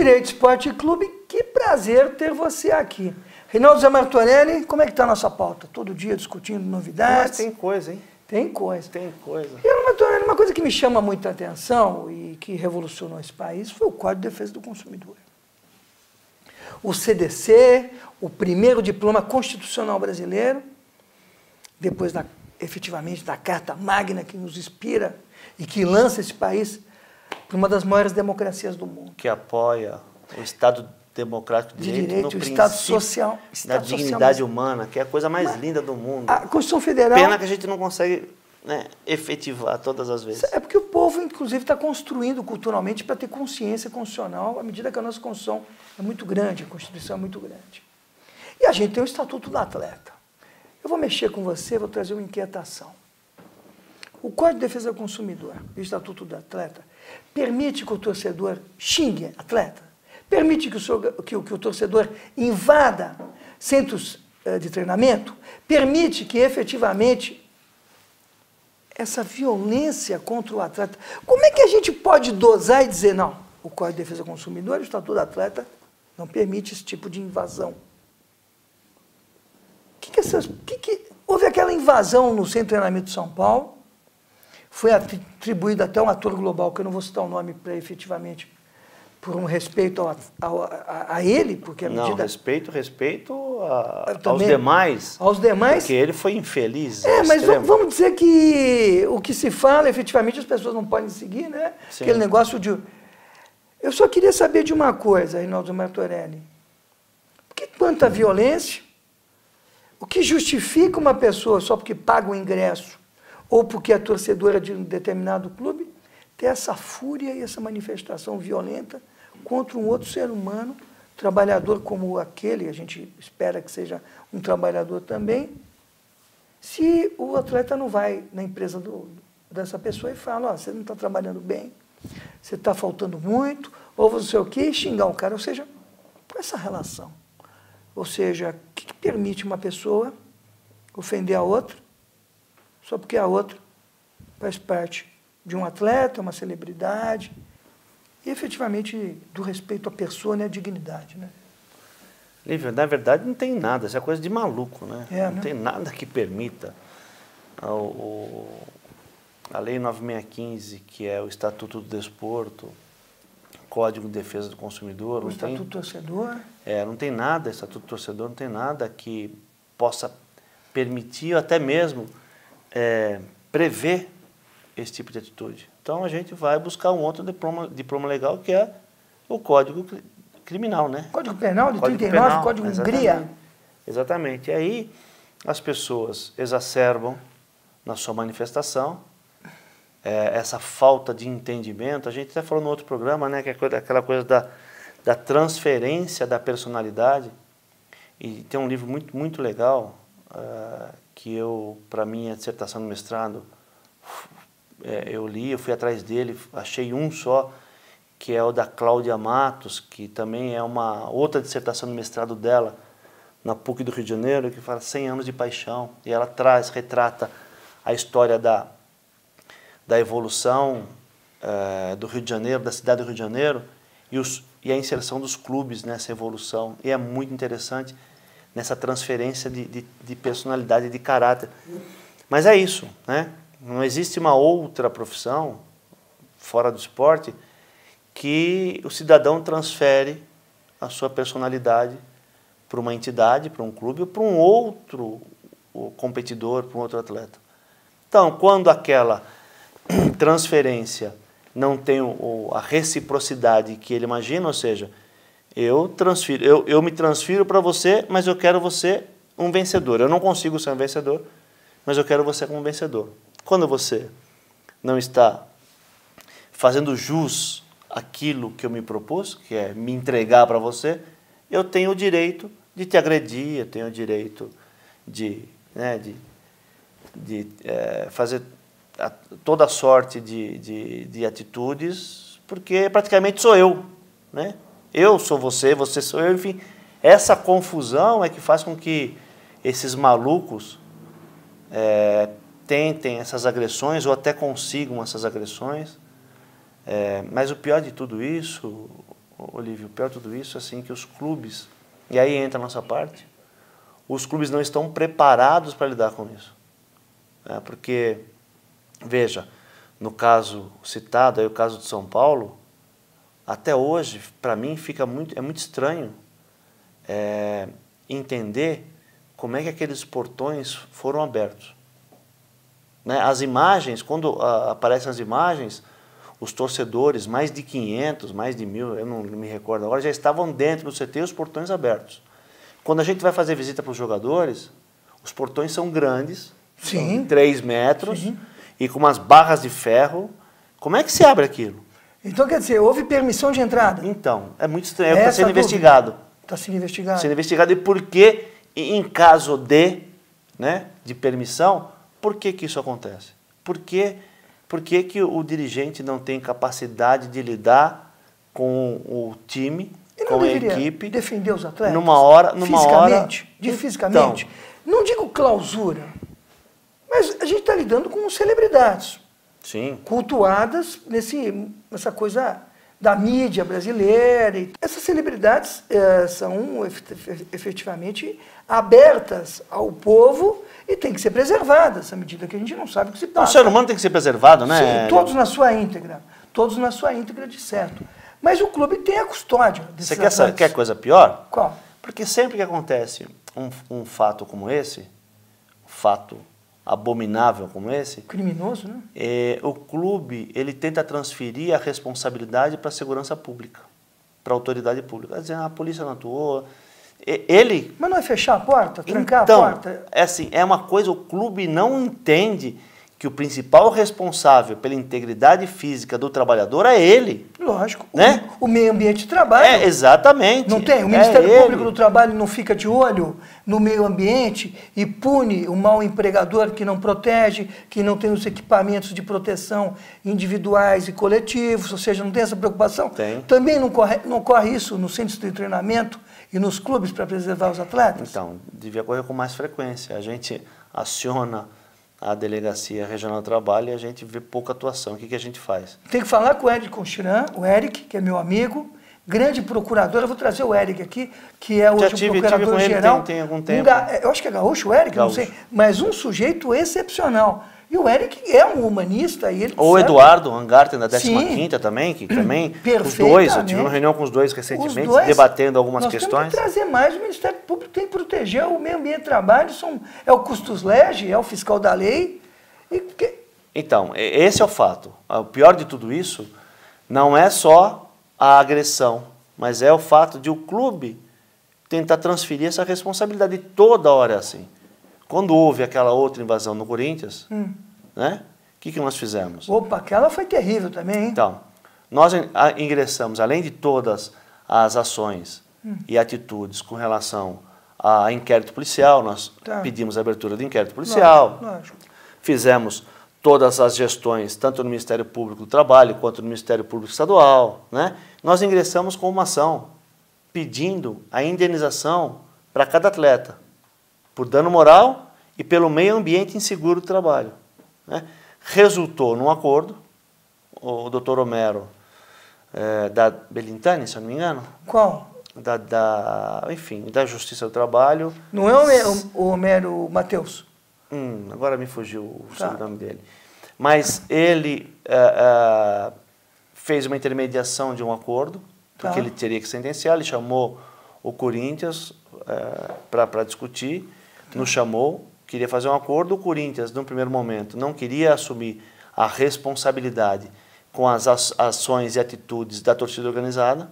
Direito Esporte Clube, que prazer ter você aqui. Reinaldo Zé Martorelli, como é que está a nossa pauta? Todo dia discutindo novidades. Mas tem coisa, hein? Tem coisa. Tem coisa. E Martorelli, uma coisa que me chama muita atenção e que revolucionou esse país foi o Código de Defesa do Consumidor. O CDC, o primeiro diploma constitucional brasileiro, depois da, efetivamente da Carta Magna que nos inspira e que lança esse país para uma das maiores democracias do mundo. Que apoia o Estado democrático de, direito, direito, no o Estado social, social, dignidade mas- humana, que é a coisa mais linda do mundo. A Constituição Federal Pena que a gente não consegue né, efetivar todas as vezes. é porque o povo, inclusive, está construindo culturalmente para ter consciência constitucional à medida que a nossa Constituição é muito grande, a Constituição é muito grande. E a gente tem o Estatuto do Atleta. Eu vou mexer com você, vou trazer uma inquietação. O Código de Defesa do Consumidor e o Estatuto do Atleta permite que o torcedor xingue atleta, permite que o, sor- que que o torcedor invada centros eh, de treinamento, permite que efetivamente essa violência contra o atleta. Como é que a gente pode dosar e dizer, não, o Código de Defesa do Consumidor e o Estatuto do Atleta não permite esse tipo de invasão? Que que essas, que que, houve aquela invasão no Centro de Treinamento de São Paulo, foi atribuído até um ator global, que eu não vou citar o nome para efetivamente, por um respeito ao, ao- a, a ele, porque a Não, medida... respeito, respeito a- Eu aos também- demais. Aos demais, Porque ele foi infeliz. É, mas extremo. vamos dizer que o que se fala, efetivamente, as pessoas não podem seguir, né? Sim. Aquele negócio de. Eu só queria saber de uma coisa, Reinaldo Martorelli. Por que tanta violência? O que justifica uma pessoa só porque paga o ingresso ou porque é torcedora de um determinado clube ter essa fúria e essa manifestação violenta contra um outro ser humano, trabalhador como aquele, a gente espera que seja um trabalhador também, se o atleta não vai na empresa do- dessa pessoa e fala, ó, você não está trabalhando bem, você está faltando muito, ou sei o quê, e xingar o cara. Ou seja, essa relação. Ou seja, o que permite uma pessoa ofender a outra só porque a outra faz parte de um atleta, uma celebridade, e efetivamente do respeito à pessoa e à dignidade. Né? Lívia, na verdade não tem nada, isso é coisa de maluco, né? É, não né? tem nada que permita o, a Lei 9615, que é o Estatuto do Desporto, Código de Defesa do Consumidor, O não tem, Estatuto Torcedor, é, não tem nada, Estatuto do Torcedor não tem nada que possa permitir, até mesmo é, prever esse tipo de atitude. Então a gente vai buscar um outro diploma, diploma legal que é o Código Cri- Criminal, né? Código Penal de Código 39, Penal, Código exatamente. Hungria. Exatamente. E aí as pessoas exacerbam na sua manifestação é, essa falta de entendimento. A gente até falou no outro programa, né, que é aquela coisa da, da transferência da personalidade. E tem um livro muito, muito legal ah, que eu, para minha dissertação no mestrado, é, eu li, eu fui atrás dele, achei um só, que é o da Cláudia Matos, que também é uma outra dissertação no mestrado dela, na PUC do Rio de Janeiro, que fala 100 anos de paixão. E ela traz, retrata a história da, da evolução eh, do Rio de Janeiro, da cidade do Rio de Janeiro, e, os, e a inserção dos clubes nessa evolução. E é muito interessante nessa transferência de, de, de personalidade de caráter. Mas é isso, né? Não existe uma outra profissão fora do esporte que o cidadão transfere a sua personalidade para uma entidade, para um clube ou para um outro competidor, para um outro atleta. Então, quando aquela transferência não tem a reciprocidade que ele imagina, ou seja, eu transfiro, eu, eu me transfiro para você, mas eu quero você um vencedor. Eu não consigo ser um vencedor, mas eu quero você como vencedor. Quando você não está fazendo jus aquilo que eu me propus, que é me entregar para você, eu tenho o direito de te agredir, eu tenho o direito de, né, de, de eh, fazer a- toda sorte de, de, de atitudes, porque praticamente sou eu. Né? Eu sou você, você sou eu, enfim. Essa confusão é que faz com que esses malucos eh, tentem essas agressões ou até consigam essas agressões. É, mas o pior de tudo isso, Olívio, pior de tudo isso, assim, que os clubes, e aí entra a nossa parte, os clubes não estão preparados para lidar com isso. É, porque, veja, no caso citado, aí o caso de São Paulo, até hoje, para mim, fica muito, é muito estranho é, entender como é que aqueles portões foram abertos. Né? As imagens, quando a, aparecem as imagens, os torcedores, mais de 500, mais de mil, eu não me recordo agora, já estavam dentro do CT os portões abertos. Quando a gente vai fazer visita para os jogadores, os portões são grandes, Sim. 3 metros, Sim. e com umas barras de ferro. Como é que se abre aquilo? Então, quer dizer, houve permissão de entrada? Então, é muito estranho, está sendo dúvida. investigado. Está sendo investigado. Sendo investigado e por que, em caso de, né, de permissão, por que, que isso acontece? Por que, por que, que o dirigente não tem capacidade de lidar com o time, não com a equipe? defender os atletas? Numa hora, numa fisicamente, hora. De Então. fisicamente. Não digo clausura, mas a gente está lidando com celebridades Sim. cultuadas nesse, nessa coisa da mídia brasileira. Essas celebridades eh, são efet- efetivamente abertas ao povo e têm que ser preservadas, à medida que a gente não sabe o que se Então, o passa. ser humano tem que ser preservado, né? Sim, todos na sua íntegra. Todos na sua íntegra, de certo. Mas o clube tem a custódia desses Você quer, saber, quer coisa pior? Qual? Porque sempre que acontece um, um fato como esse, fato abominável como esse, Criminoso, né? é, o clube ele tenta transferir a responsabilidade para a segurança pública, para a autoridade pública. Quer dizer, "Ah, a polícia não atuou. Ele. Mas não é fechar a porta, trancar então, a porta? é assim, é uma coisa, o clube não entende que o principal responsável pela integridade física do trabalhador é ele. Lógico. Né? O, o meio ambiente de trabalho. É, exatamente. Não tem? O É Ministério ele. Público do Trabalho não fica de olho no meio ambiente e pune o mau empregador que não protege, que não tem os equipamentos de proteção individuais e coletivos, ou seja, não tem essa preocupação? Tem. Também não corre, não corre isso nos centros de treinamento e nos clubes para preservar os atletas? Então, devia correr com mais frequência. A gente aciona a Delegacia Regional do Trabalho e a gente vê pouca atuação. O que, que a gente faz? Tem que falar com o Eric Conchiran, o Eric, que é meu amigo, grande procurador. Eu vou trazer o Eric aqui, que é o tive- tive procurador com ele geral. tem- tem algum Um tempo. ga- eu acho que é gaúcho o Eric, não Gaúcho. sei, mas um sujeito excepcional. E o Eric é um humanista e ele Ou o sabe- Eduardo Angarten, da Sim. 15ª também, que também, os dois, eu tive uma reunião com os dois Os recentemente, dois, debatendo algumas nós questões. Temos que trazer mais, o Ministério Público tem que proteger o meio ambiente de trabalho, são, é o custos lege, é o fiscal da lei. E que- Então, esse é o fato. O pior de tudo isso não é só a agressão, mas é o fato de o clube tentar transferir essa responsabilidade. Toda hora é assim. Quando houve aquela outra invasão no Corinthians, Hum. né? O que, que nós fizemos? Opa, aquela foi terrível também, hein? Então, nós ingressamos, além de todas as ações Hum. e atitudes com relação a inquérito policial, nós Tá. pedimos a abertura do inquérito policial, Lógico, lógico. fizemos todas as gestões, tanto no Ministério Público do Trabalho quanto no Ministério Público Estadual. Né? Nós ingressamos com uma ação pedindo a indenização para cada atleta, por dano moral e pelo meio ambiente inseguro do trabalho. Né? Resultou num acordo, o doutor Homero, eh, da Belintani, se eu não me engano, Qual? da, da, enfim, da Justiça do Trabalho, Não é o Homero, Matheus? Hum, agora me fugiu o Tá. sobrenome dele. Mas ele eh, eh, fez uma intermediação de um acordo, porque Tá. ele teria que sentenciar, ele chamou o Corinthians para discutir, nos chamou, queria fazer um acordo, o Corinthians, num primeiro momento, não queria assumir a responsabilidade com as- ações e atitudes da torcida organizada,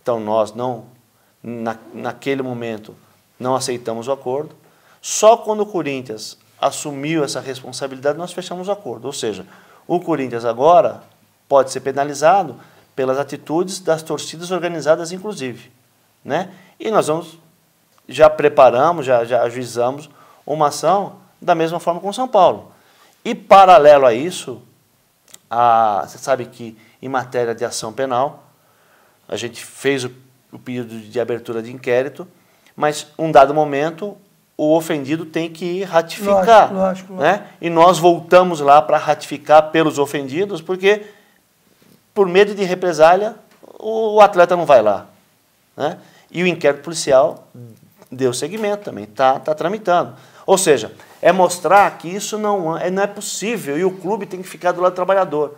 então nós não, na, naquele momento, não aceitamos o acordo. Só quando o Corinthians assumiu essa responsabilidade, nós fechamos o acordo. Ou seja, o Corinthians agora pode ser penalizado pelas atitudes das torcidas organizadas, inclusive. Né? E nós vamos, já preparamos, já, já ajuizamos uma ação da mesma forma com São Paulo. E paralelo a isso, a, você sabe que em matéria de ação penal, a gente fez o, o pedido de abertura de inquérito, mas um dado momento o ofendido tem que ratificar. Lógico, lógico, Né? E nós voltamos lá para ratificar pelos ofendidos, porque por medo de represália, o atleta não vai lá. Né? E o inquérito policial deu seguimento também, está tá tramitando. Ou seja, é mostrar que isso não é, não é possível e o clube tem que ficar do lado do trabalhor.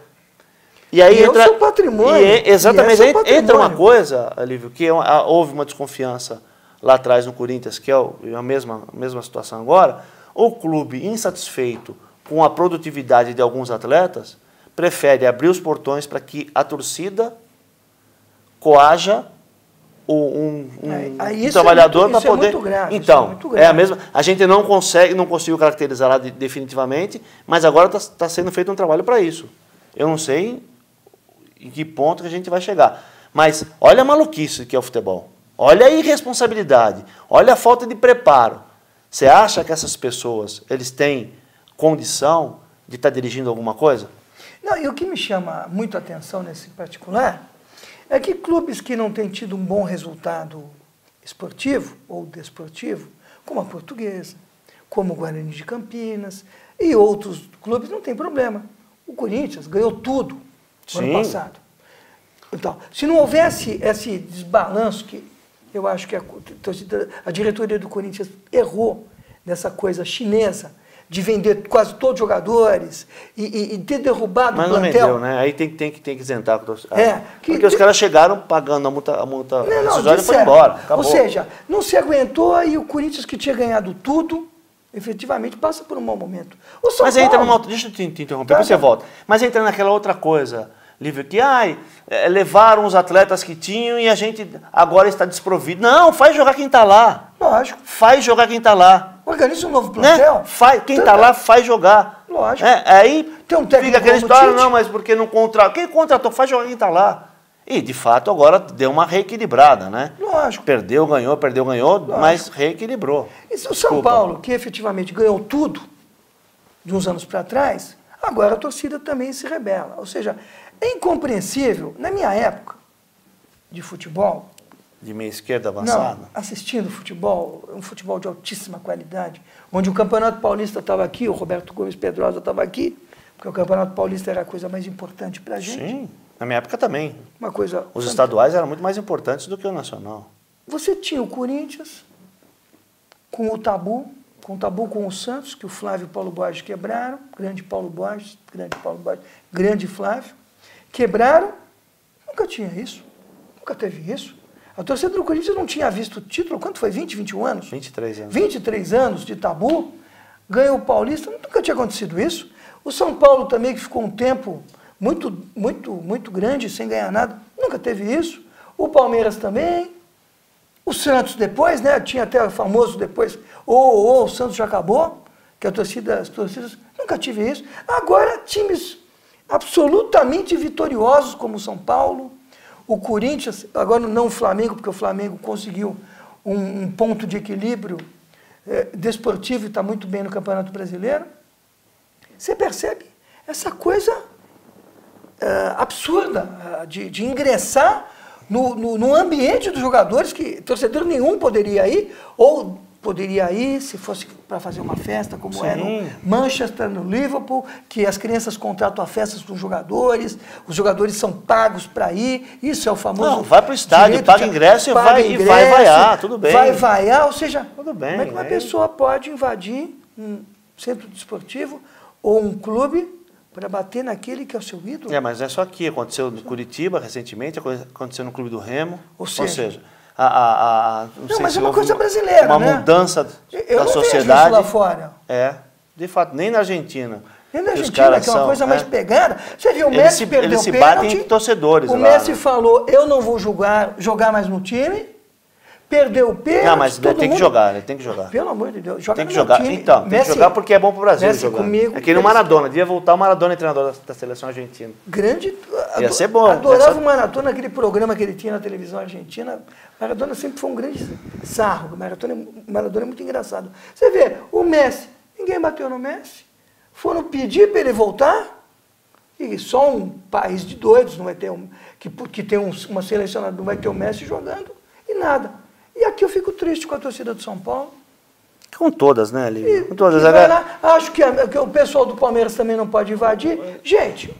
E aí e entra, é o seu patrimônio. E, exatamente, e é aí entra uma coisa, Alívio, que é houve uma desconfiança lá atrás no Corinthians, que é a mesma, a mesma situação agora. O clube, insatisfeito com a produtividade de alguns atletas, prefere abrir os portões para que a torcida coaja um, um, é, um trabalhador é para poder. É muito grave, então, é, grave. é, a mesma. A gente não consegue, não conseguiu caracterizar lá de, definitivamente, mas agora está tá sendo feito um trabalho para isso. Eu não sei em que ponto que a gente vai chegar. Mas olha a maluquice que é o futebol. Olha a irresponsabilidade. Olha a falta de preparo. Você acha que essas pessoas eles têm condição de estar tá dirigindo alguma coisa? Não, e o que me chama muito a atenção nesse particular é que clubes que não têm tido um bom resultado esportivo ou desportivo, como a Portuguesa, como o Guarani de Campinas e outros clubes, não tem problema. O Corinthians ganhou tudo no ano passado. Então, se não houvesse esse desbalanço que eu acho que a, a diretoria do Corinthians errou nessa coisa chinesa de vender quase todos os jogadores e, e, e ter derrubado Mas o plantel. Mas não vendeu, né? Aí tem, tem, tem que isentar. É, que, porque os caras chegaram pagando a multa, a multa não, não, e foram embora. Acabou. Ou seja, não se aguentou e o Corinthians que tinha ganhado tudo, efetivamente passa por um mau momento. Mas Paulo, entra numa Deixa eu te, te interromper, tá, você volta. Mas entra naquela outra coisa, Lívio, que ai, é, levaram os atletas que tinham e a gente agora está desprovido. Não, faz jogar quem está lá. Lógico. Faz jogar quem está lá. Organiza um novo plantel. Né? Faz, quem está lá faz jogar. Lógico. É, aí Tem um fica aquela história, não, mas porque não contratou. Quem contratou? Faz jogar quem está lá. E, de fato, agora deu uma reequilibrada, né? Lógico. Perdeu, ganhou, perdeu, ganhou, Lógico. mas reequilibrou. E o São Desculpa. Paulo, que efetivamente ganhou tudo de uns anos para trás, agora a torcida também se rebela. Ou seja, é incompreensível, na minha época de futebol, de meia esquerda avançada? Não, assistindo futebol, um futebol de altíssima qualidade, onde o Campeonato Paulista estava aqui, o Roberto Gomes Pedrosa estava aqui, porque o Campeonato Paulista era a coisa mais importante para a gente. Sim, na minha época também. Uma coisa. Os estaduais eram muito mais importantes do que o nacional. Você tinha o Corinthians com o Tabu, com o Tabu com o Santos, que o Flávio e o Paulo Borges quebraram, grande Paulo Borges, grande Paulo Borges, grande Flávio, quebraram, nunca tinha isso, nunca teve isso. A torcida do Corinthians não tinha visto o título, quanto foi? 20, 21 anos? 23 anos. 23 anos de tabu, ganhou o Paulista, nunca tinha acontecido isso. O São Paulo também, que ficou um tempo muito, muito, muito grande sem ganhar nada, nunca teve isso. O Palmeiras também. O Santos depois, né? Tinha até o famoso depois, ou oh, oh, o Santos já acabou, que a torcida, as torcidas, nunca tive isso. Agora, times absolutamente vitoriosos como o São Paulo, o Corinthians, agora não o Flamengo, porque o Flamengo conseguiu um, um ponto de equilíbrio é, desportivo e está muito bem no Campeonato Brasileiro. Você percebe essa coisa é, absurda é, de, de ingressar no, no, no, ambiente dos jogadores que torcedor nenhum poderia ir, ou poderia ir se fosse para fazer uma festa, como Sim. é no Manchester, no Liverpool, que as crianças contratam a festas com os jogadores, os jogadores são pagos para ir, isso é o famoso. Não, vai para o estádio, paga ingresso, paga vai, ingresso, e vai vaiar, tudo bem. Vai vaiar, ou seja, tudo bem, como é que uma é. pessoa pode invadir um centro desportivo ou um clube para bater naquele que é o seu ídolo? É, mas não é só aqui, aconteceu no Curitiba recentemente, aconteceu no Clube do Remo, ou seja, ou seja a, a, a não, não mas é uma coisa brasileira, uma né? mudança eu da sociedade. lá fora. É, de fato, nem na Argentina. Nem na Argentina, que é uma coisa mais é. pegada. Você viu, o Messi se, perdeu eles se batem em torcedores O lá, Messi né? falou, eu não vou jogar, jogar mais no time perdeu o pênalti. Não, mas tem mundo... que jogar, ele tem que jogar. Pelo amor de Deus, joga Tem que jogar. Time. Então, tem Messi, que jogar porque é bom pro Brasil Messi jogar. Comigo, é que no Maradona, devia voltar o Maradona treinador da, da seleção argentina. Grande. Ia ser bom. Adorava o Maradona, aquele programa que ele tinha na televisão argentina. Maradona sempre foi um grande sarro. Maradona, Maradona é muito engraçado. Você vê, o Messi, ninguém bateu no Messi. Foram pedir para ele voltar. E só um país de doidos não vai ter um, que, que tem um, uma selecionada, não vai ter o Messi jogando. E nada. E aqui eu fico triste com a torcida do São Paulo. Com todas, né, Lívia? Com todas. Agora... Lá, acho que, a, que, o pessoal do Palmeiras também não pode invadir. Gente,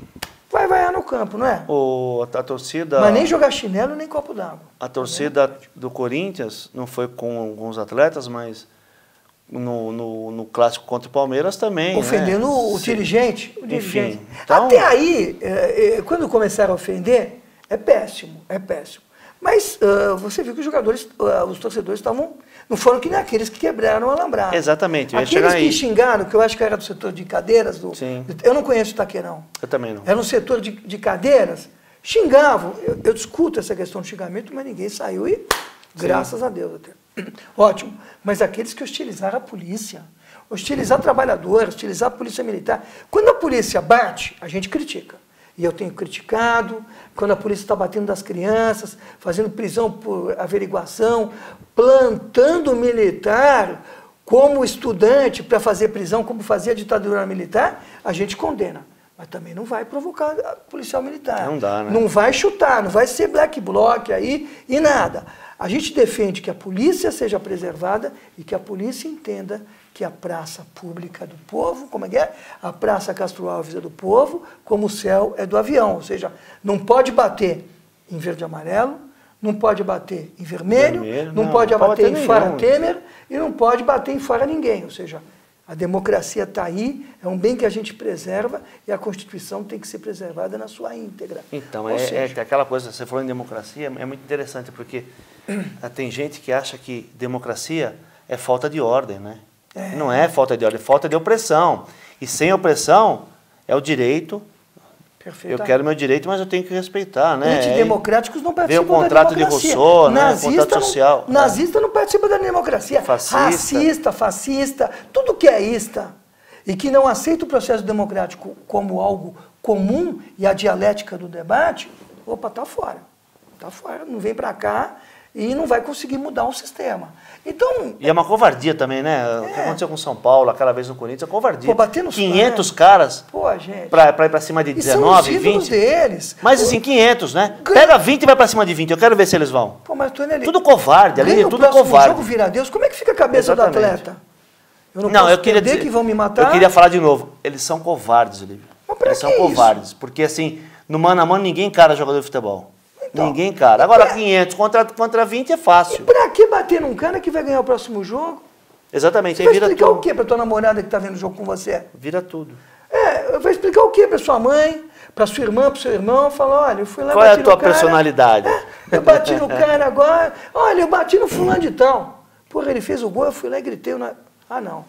vai vaiar no campo, não é? O, a, a torcida. Mas nem jogar chinelo nem copo d'água. A torcida do Corinthians não foi com alguns atletas, mas no, no, no clássico contra o Palmeiras também. Ofendendo né? o, dirigente. O Enfim, dirigente. então- Até aí, é, é, quando começaram a ofender, é péssimo, é péssimo. Mas ah, você viu que os jogadores, ah, os torcedores estavam. Não foram que nem aqueles que quebraram o alambrado. Exatamente, Aqueles que aí. xingaram, que eu acho que era do setor de cadeiras, do, Sim. eu não conheço o Taqueirão. Eu também não. Era no setor de, de cadeiras, xingavam. Eu, eu discuto essa questão de xingamento, mas ninguém saiu e, graças a Deus até. Ótimo. Mas aqueles que hostilizaram a polícia, hostilizar trabalhadores, hostilizar a polícia militar. Quando a polícia bate, a gente critica. E eu tenho criticado, quando a polícia está batendo das crianças, fazendo prisão por averiguação, plantando militar como estudante para fazer prisão, como fazia a ditadura militar, a gente condena. Mas também não vai provocar a policial militar. Não dá, né? Não vai chutar, não vai ser black bloc aí e nada. A gente defende que a polícia seja preservada e que a polícia entenda que a praça pública é do povo, como é que é? A praça Castro Alves é do povo, como o céu é do avião. Ou seja, não pode bater em verde e amarelo, não pode bater em vermelho, Vermelho, não, não, pode não pode bater em bater fora. Temer e não pode bater em fora ninguém. Ou seja, a democracia está aí, é um bem que a gente preserva e a Constituição tem que ser preservada na sua íntegra. Então, Ou é, seja, é aquela coisa, você falou em democracia, é muito interessante, porque tem gente que acha que democracia é falta de ordem, né? Não é falta de ordem, é falta de opressão. E sem opressão é o direito, eu perfeitamente. quero meu direito, mas eu tenho que respeitar, né? Antidemocráticos não Vem o participam contrato de. Rousseau, né? O Nazista contrato não- social. Nazista não participa da democracia. Fascista. Racista, fascista, tudo que é ista e que não aceita o processo democrático como algo comum e a dialética do debate, opa, tá fora. Tá fora, não vem para cá e não vai conseguir mudar o sistema. Então, E é uma covardia também, né? O que É. aconteceu com São Paulo, aquela vez no Corinthians, é covardia. Pô, bater nos 500 caras pô, gente. pra, pra ir pra cima de e são os 19, ídolos 20. deles. Mas assim, 500, né? Ganha- Pega 20 e vai pra cima de 20. Eu quero ver se eles vão. Pô, mas Tonelli, Tudo covarde ali, tudo próximo covarde. jogo vira Deus, como é que fica a cabeça do Exatamente. atleta? Eu não, Não, posso eu queria dizer, que vão me matar. Eu queria falar de novo. Eles são covardes, Olívio. Eles são isso? covardes. Porque assim, no mano a mano ninguém encara jogador de futebol. Então, ninguém encara. Agora, pra- 500 contra, contra 20 é E fácil. pra que bater num cara que vai ganhar o próximo jogo? Exatamente. Você Aí vai vira explicar o tudo. que pra tua namorada que tá vendo o jogo com você? Vira tudo. É, vai explicar o que pra sua mãe, pra sua irmã, pro seu irmão? Falar, olha, eu fui lá e Qual é a tua cara. personalidade? É, eu bati no cara agora. Olha, eu bati no fulano de tal. Porra, ele fez o gol, eu fui lá e gritei. Na... Ah, não.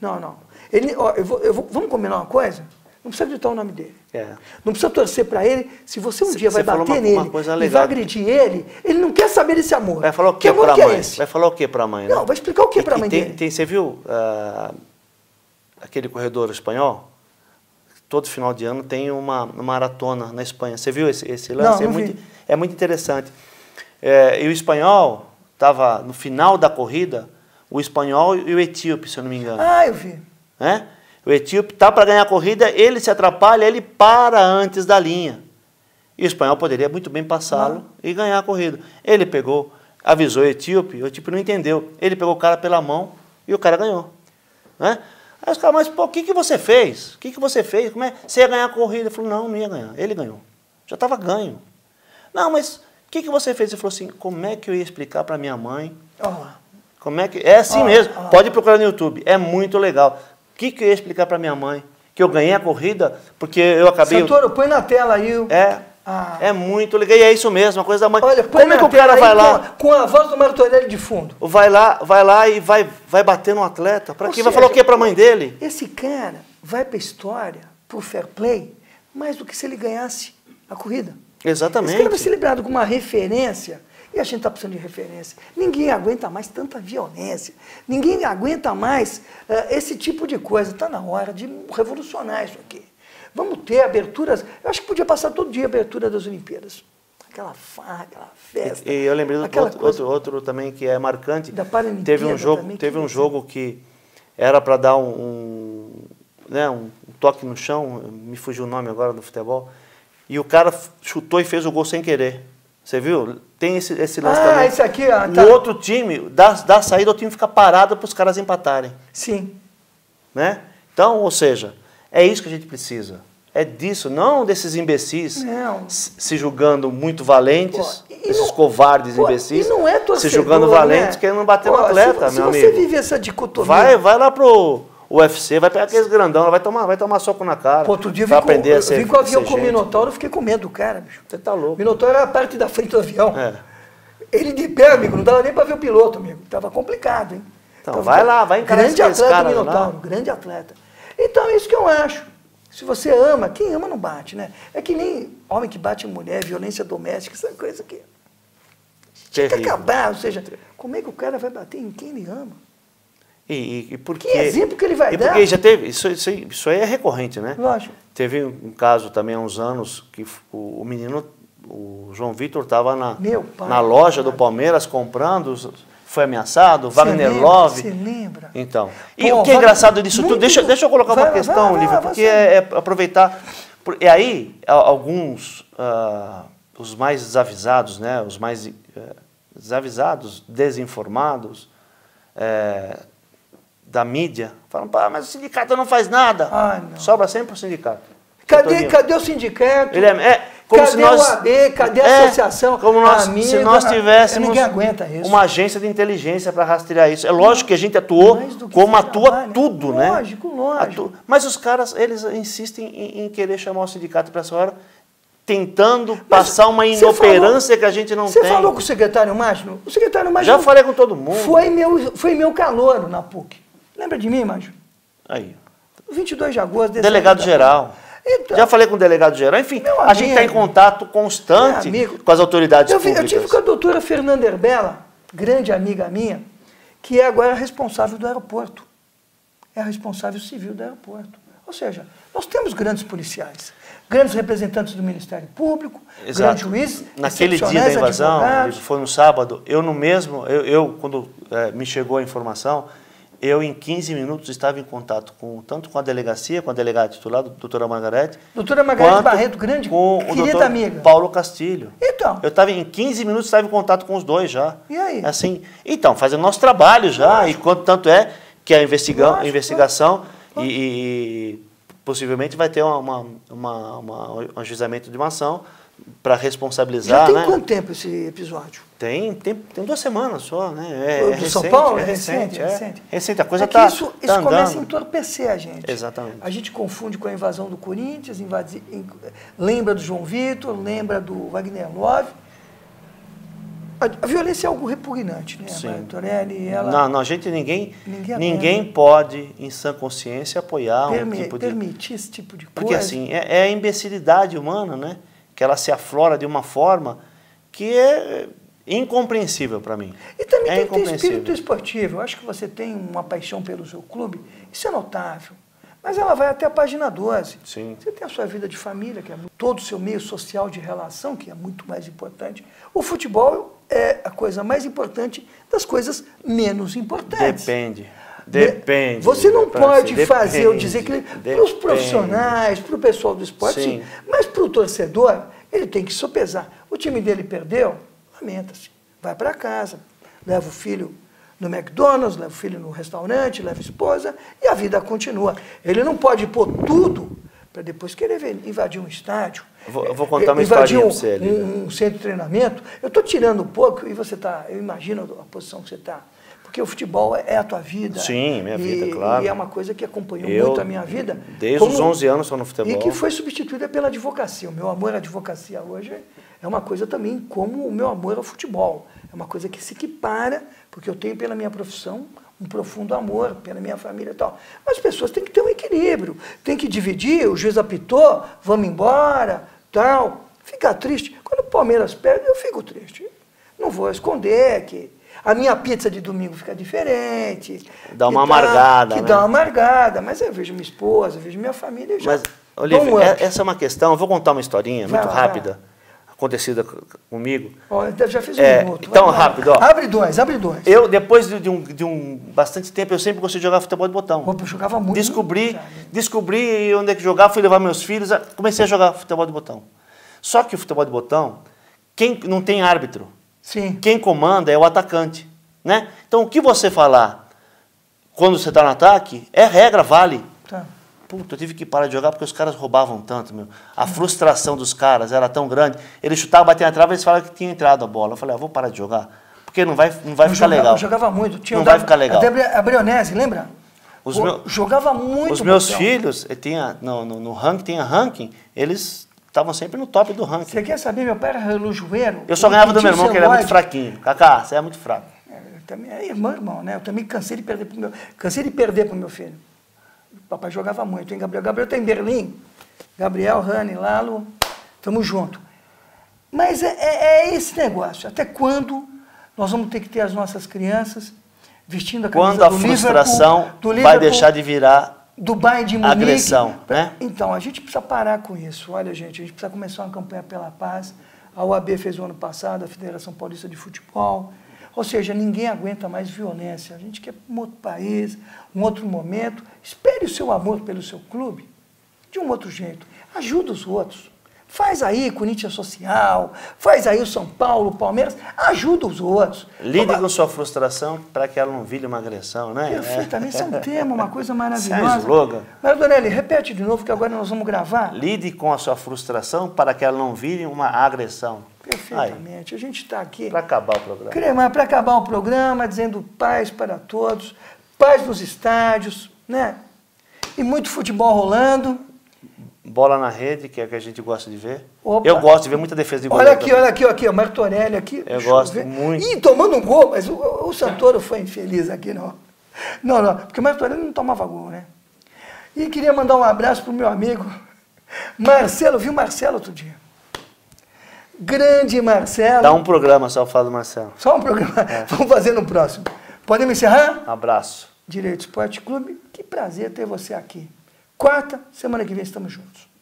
Não, não. Ele, ó, eu vou, eu vou- vamos combinar uma coisa? Não precisa gritar o nome dele. É. Não precisa torcer pra ele. Se você um dia vai bater uma- nele uma e vai agredir ele, ele não quer saber desse amor. Vai falar o Que que que é mãe? esse? Vai falar o que pra mãe? né? Não, vai explicar o que E- pra e mãe tem, dele. tem- Você viu ah, aquele corredor espanhol? Todo final de ano tem uma, uma maratona na Espanha. Você viu esse, esse lance? Não, é, não muito, vi. é muito interessante. É, e o espanhol estava no final da corrida, o espanhol e o etíope, se eu não me engano. Ah, eu vi. né? O etíope está para ganhar a corrida, ele se atrapalha, ele para antes da linha. E o espanhol poderia muito bem passá-lo e ganhar a corrida. Ele pegou, avisou o etíope, o etíope não entendeu. Ele pegou o cara pela mão e o cara ganhou. Né? Aí os caras, mas pô, o que, que você fez? O que, que você fez? Como é? Você ia ganhar a corrida? Ele falou, não, não ia ganhar. Ele ganhou. Já estava ganho. Não, mas o que, que você fez? Ele falou assim, como é que eu ia explicar para minha mãe como é que. É assim Ah, mesmo. ah. Pode procurar no YouTube. É muito legal. O que, que eu ia explicar para minha mãe? Que eu ganhei a corrida porque eu acabei. Santoro, põe na tela aí. o- É. Ah. É muito legal. E é isso mesmo, a coisa da mãe. Olha, põe como é que o cara vai lá? Com, com a voz do Martorelli de fundo. Vai lá, vai lá e vai, vai bater no atleta. Para quê? Vai falar o quê para a mãe dele? Esse cara vai para a história, por fair play, mais do que se ele ganhasse a corrida. Esse cara vai ser Exatamente. lembrado como uma referência. E a gente está precisando de referência. Ninguém aguenta mais tanta violência. Ninguém aguenta mais eh, esse tipo de coisa. Está na hora de revolucionar isso aqui. Vamos ter aberturas. Eu acho que podia passar todo dia a abertura das Olimpíadas. Aquela farra, aquela festa. E eu lembrei do outro, outro, outro também que é marcante. Da Paralimpíada Teve um jogo, também, teve que um jogo que era para dar um, um, né, um toque no chão, me fugiu o nome agora do futebol, e o cara chutou e fez o gol sem querer. Você viu? Tem esse, esse lance Ah, também. esse aqui, O tá. outro time, dá, dá saída, o time fica parado para os caras empatarem. Sim. Né? Então, ou seja, é isso que a gente precisa. é disso, não desses imbecis Não. se se julgando muito valentes, Pô, esses não- covardes Pô, imbecis, não é se julgando valentes, né? querendo bater Pô, no atleta, se, meu se amigo. você vive essa dicotomia... Vai, vai lá pro UFC, vai pegar aqueles grandão, vai tomar, vai tomar soco na cara. Pô, outro dia eu pra vim, com, aprender a eu ser, vim com o avião com o. Minotauro, eu fiquei com medo do cara, bicho. Você tá louco. Minotauro era a parte da frente do avião. É. Ele de pé, amigo, não dava nem para ver o piloto, amigo. Tava complicado, hein? Então, vai lá, vai encarar Grande esses atleta caras Minotauro, lá. grande atleta. Então é isso que eu acho. Se você ama, quem ama não bate, né? É que nem homem que bate em mulher, violência doméstica, essa coisa que tem que acabar. Ou seja, como é que o cara vai bater em quem ele ama? E, e, e por Que exemplo que ele vai e dar? porque já teve, isso, isso, aí- isso aí é recorrente, né? Lógico. Teve um caso também há uns anos que o, o menino, o João Vitor, estava na, pai, na loja do Palmeiras comprando, foi ameaçado, Você Wagner lembra? Love. Você lembra? Então. E Pô, o que é engraçado disso tudo, deixa, deixa eu colocar Vai uma questão, vai Lívia, porque é, é aproveitar. E aí, alguns, ah, os mais desavisados, né, os mais eh, desavisados, desinformados, eh, da mídia, falam, Pá, mas o sindicato não faz nada. Ai, não. Sobra sempre o sindicato. Cadê, cadê o sindicato? Ele é, é como cadê se nós, o AB? Cadê a É, associação? Como nós, Amigo, se nós tivéssemos uma agência de inteligência para rastrear isso. É lógico que a gente atuou como atua trabalha. tudo, né? Lógico, lógico. Mas os caras, eles insistem em, em querer chamar o sindicato para essa hora, tentando passar uma você inoperância falou- que a gente não Você tem. falou com o secretário Mágino? O secretário Mágino Já falei com todo mundo. foi meu, foi meu calouro na PUC. Lembra de mim, Mágino? Aí. 22 de agosto. desse Delegado ano. geral. Então, Já falei com o delegado geral. Enfim, Meu a gente está em amigo. contato constante amigo. com as autoridades eu, vi- eu públicas. tive com a doutora Fernanda Herbella, grande amiga minha, que é agora responsável do aeroporto. É a responsável civil do aeroporto. Ou seja, nós temos grandes policiais, grandes representantes do Ministério Público, grandes Exato. juízes, Naquele dia da invasão, advogados. foi no sábado, eu no mesmo, eu, eu, quando eh, me chegou a informação, eu em 15 minutos estava em contato com tanto com a delegacia, com a delegada titular, a doutora Margarete, Doutora Margarete Barreto, grande, com o querida doutor amiga. Paulo Castilho. Então, Eu estava em 15 minutos, estava em contato com os dois já. E aí? Assim, então, fazendo nosso trabalho já, e quanto tanto é que a investiga Lógico, investigação e, e- e possivelmente vai ter uma, uma, uma- um ajuizamento de uma ação para já responsabilizar, tem né? quanto tempo esse episódio? Tem, tem, tem duas semanas só, né? É, Do é São recente, Paulo? é É recente, recente, é recente. recente. A coisa é que está isso, isso tá começa a entorpecer a gente. Exatamente. A gente confunde com a invasão do Corinthians, lembra do João Vitor, lembra do Wagner Love. A, a violência é algo repugnante, né? Sim. A Torelli, ela Não, não, a gente, ninguém, Ninguém ninguém, pode, em sã consciência, apoiar permi- um tipo de... permitir esse tipo de Porque coisa. assim, é, é a imbecilidade humana, né? Que ela se aflora de uma forma que é incompreensível para mim. E também é tem que ter espírito esportivo. Eu acho que você tem uma paixão pelo seu clube, isso é notável. Mas ela vai até a página 12. Sim. Você tem a sua vida de família, que é todo o seu meio social de relação, que é muito mais importante. O futebol é a coisa mais importante das coisas menos importantes. Depende. Depende. Você não pode fazer o depende, desequilíbrio para os depende. profissionais, para o pessoal do esporte, sim. Sim. Mas para o torcedor, ele tem que sopesar. O time dele perdeu, lamenta-se. Vai para casa, leva o filho no McDonald's, leva o filho no restaurante, leva a esposa e a vida continua. Ele não pode pôr tudo para depois querer invadir um estádio. Vou- eu vou contar uma invadir um, você, um, um centro de treinamento. Eu estou tirando um pouco e você está, eu imagino a posição que você está. Porque o futebol é a tua vida. Sim, minha E- vida, claro. E é uma coisa que acompanhou Eu, muito a minha vida. desde os 11 anos, estou no futebol. E que foi substituída pela advocacia. O meu amor à advocacia hoje é uma coisa também como o meu amor ao futebol. É uma coisa que se equipara, porque eu tenho pela minha profissão um profundo amor pela minha família e tal. Mas as pessoas têm que ter um equilíbrio, tem que dividir, o juiz apitou, vamos embora, tal. Ficar triste. Quando o Palmeiras perde, eu fico triste. Não vou esconder que a minha pizza de domingo fica diferente. Dá uma amargada, Que né? dá uma amargada, mas eu vejo minha esposa, eu vejo minha família e já Mas, Olivia, é- essa é uma questão, eu vou contar uma historinha Vai muito vai rápida, acontecida c- comigo. Ó, eu já fiz um É, minuto. então, vai rápido, ó. Abre dois, abre dois. Eu, depois de, um, de um bastante tempo, eu sempre gostei de jogar futebol de botão. Opa, eu jogava muito. Descobri, sabe? descobri onde é que jogar, fui levar meus filhos, comecei a jogar futebol de botão. Só que o futebol de botão, quem não tem árbitro, Sim. quem comanda é o atacante, né? Então o que você falar quando você está no ataque é regra, vale. Tá. puta, eu tive que parar de jogar porque os caras roubavam tanto, meu. A frustração dos caras era tão grande. Eles chutavam, batiam na trave, eles falavam que tinha entrado a bola. Eu falei, ah, vou parar de jogar. Porque não vai, não vai ficar jogava, legal. eu jogava muito. Tinha Não o vai ficar legal. A Brionese, lembra? Os Pô, meu- jogava muito. Os meus filhos, eh, tinha, no, no, no ranking, tinha ranking, eles estavam sempre no top do ranking. Você quer saber? Meu pai era relojoeiro. Eu só ganhava do meu irmão, que ele era muito celuloide. fraquinho. Kaká, você é muito fraco. É, eu também é irmão, irmão, né? Eu também cansei de perder pro meu, cansei de perder pro meu filho. O papai jogava muito, hein, Gabriel? Gabriel tá em Berlim. Gabriel, Rani, Lalo, tamo junto. Mas é, é- é esse negócio. Até quando nós vamos ter que ter as nossas crianças vestindo a camisa Quando a do frustração Liverpool, do vai Liverpool, deixar de virar do Bayern de Munique. agressão, né? Então, a gente precisa parar com isso. Olha, gente, a gente precisa começar uma campanha pela paz. A OAB fez o ano passado, a Federação Paulista de Futebol. Ou seja, ninguém aguenta mais violência. A gente quer um outro país, um outro momento. Espere o seu amor pelo seu clube de um outro jeito. Ajuda os outros. Faz aí Corinthians Social, faz aí o São Paulo, o Palmeiras, ajuda os outros. Lide com sua frustração para que ela não vire uma agressão, né? Perfeitamente, isso é um tema, uma coisa Isso é um maravilhosa. slogan. Mas, Donelli, repete de novo que agora nós vamos gravar. Lide com a sua frustração para que ela não vire uma agressão. Perfeitamente. A gente está aqui Para acabar o programa. Cremar para acabar o programa, dizendo paz para todos, paz nos estádios, né? E muito futebol rolando. Bola na rede, que é o que a gente gosta de ver. Opa. Eu gosto de ver muita defesa de Olha goleiro. aqui, também. olha aqui, olha aqui, o Martorelli aqui. Eu gosto ver. muito. Ih, tomando um gol, mas o, o Santoro foi infeliz aqui, não. Não, não, porque o Martorelli não tomava gol, né? E queria mandar um abraço pro meu amigo Marcelo, viu Marcelo outro dia? Grande Marcelo. Dá um programa só falar do Marcelo. Só um programa. É. Vamos fazer no próximo. Podemos encerrar? Um abraço. Direito Esporte Clube, que prazer ter você aqui. Quarta, semana que vem estamos juntos.